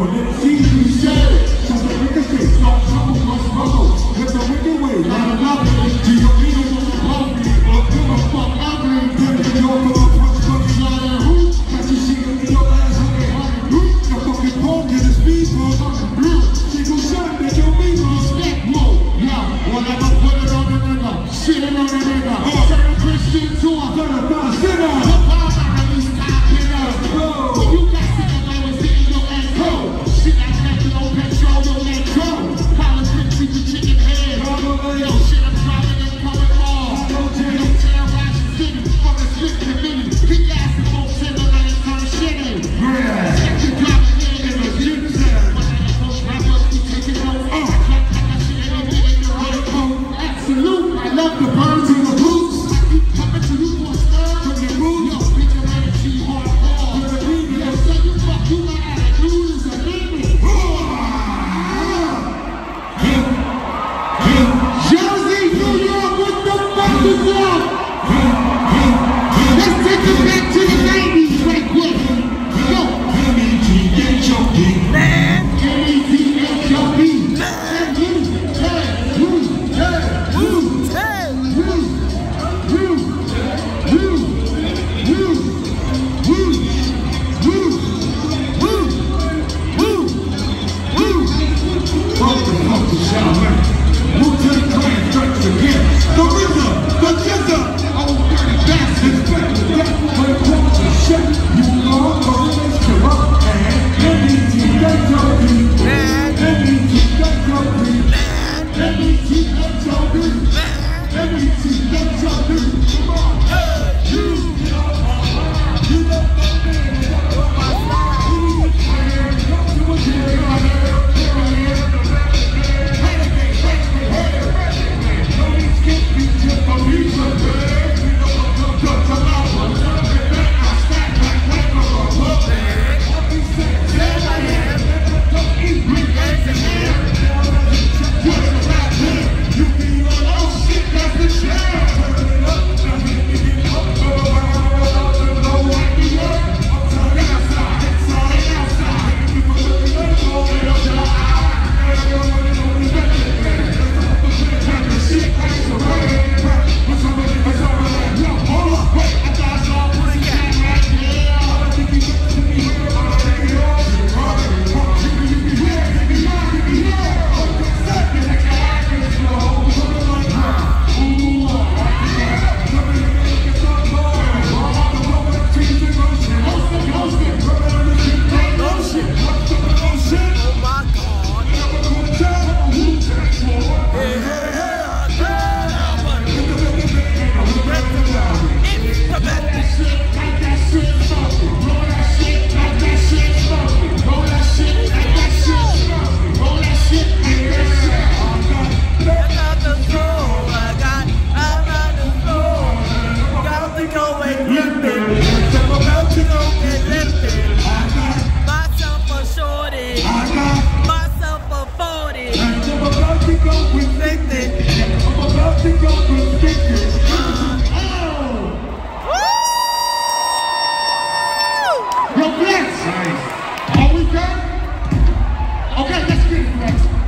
you Nice. Are we done? Okay, let's get it next.